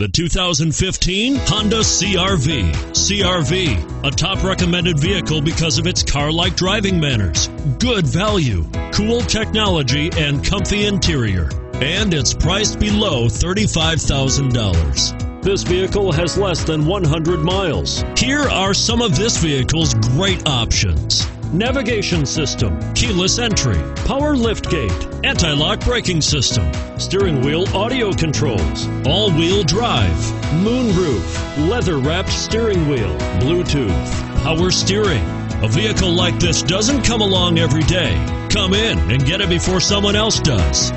The 2015 Honda CRV. CRV, a top recommended vehicle because of its car like driving manners, good value, cool technology, and comfy interior. And it's priced below $35,000. This vehicle has less than 100 miles. Here are some of this vehicle's great options navigation system, keyless entry, power liftgate, anti-lock braking system, steering wheel audio controls, all-wheel drive, moonroof, leather-wrapped steering wheel, Bluetooth, power steering. A vehicle like this doesn't come along every day. Come in and get it before someone else does.